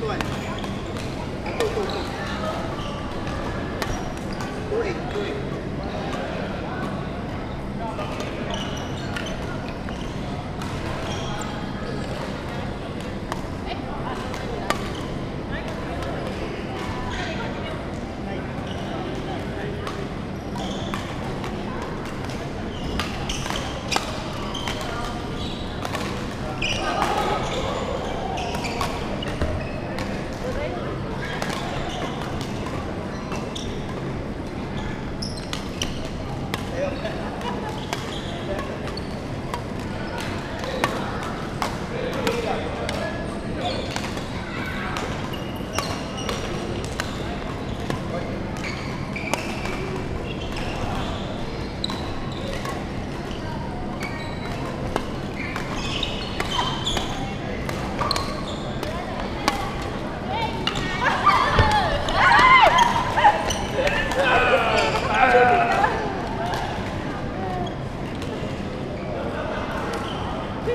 Antônio.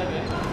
seven.